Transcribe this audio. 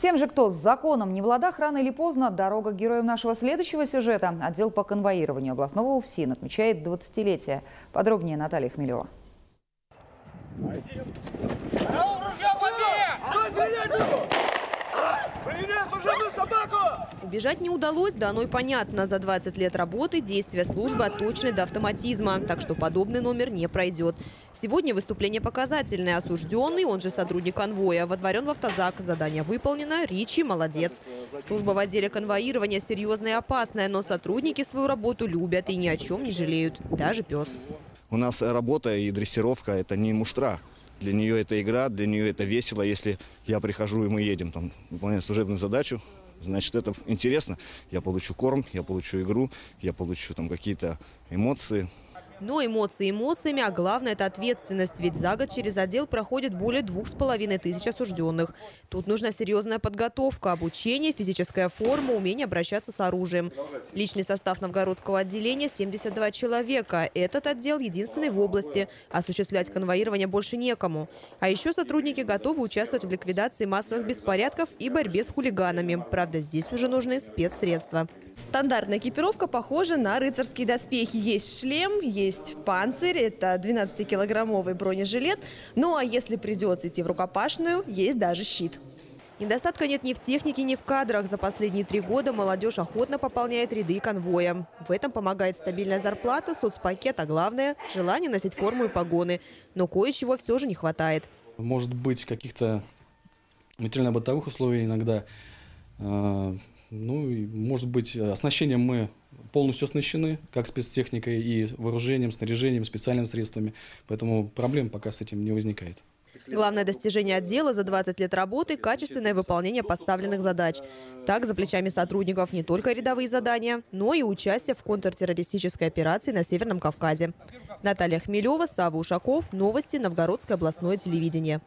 Тем же, кто с законом не в ладах, рано или поздно дорога героям нашего следующего сюжета. Отдел по конвоированию областного УФСИН отмечает 20-летие. Подробнее Наталья Хмелева. Убежать не удалось, да оно и понятно. За 20 лет работы действия службы отточены до автоматизма, так что подобный номер не пройдет. Сегодня выступление показательное. Осужденный, он же сотрудник конвоя, водворен в автозак. Задание выполнено. Ричи молодец. Служба в отделе конвоирования серьезная и опасная, но сотрудники свою работу любят и ни о чем не жалеют. Даже пес. У нас работа и дрессировка – это не муштра. Для нее это игра, для нее это весело. Если я прихожу и мы едем там выполнять служебную задачу, значит это интересно. Я получу корм, я получу игру, я получу там какие-то эмоции. Но эмоции эмоциями, а главное – это ответственность. Ведь за год через отдел проходит более двух с половиной тысяч осужденных. Тут нужна серьезная подготовка, обучение, физическая форма, умение обращаться с оружием. Личный состав новгородского отделения – 72 человека. Этот отдел единственный в области. Осуществлять конвоирование больше некому. А еще сотрудники готовы участвовать в ликвидации массовых беспорядков и борьбе с хулиганами. Правда, здесь уже нужны спецсредства. Стандартная экипировка похожа на рыцарские доспехи. Есть шлем, есть панцирь, это 12-килограммовый бронежилет. Ну а если придется идти в рукопашную, есть даже щит. Недостатка нет ни в технике, ни в кадрах. За последние три года молодежь охотно пополняет ряды конвоя. В этом помогает стабильная зарплата, соцпакет, а главное – желание носить форму и погоны. Но кое-чего все же не хватает. Может быть, каких-то материально-бытовых условий иногда э, ну может быть, оснащением мы полностью оснащены, как спецтехникой и вооружением, снаряжением, специальными средствами. Поэтому проблем пока с этим не возникает. Главное достижение отдела за 20 лет работы – качественное выполнение поставленных задач. Так, за плечами сотрудников не только рядовые задания, но и участие в контртеррористической операции на Северном Кавказе. Наталья Хмелева, Сава Ушаков. Новости. Новгородское областное телевидение.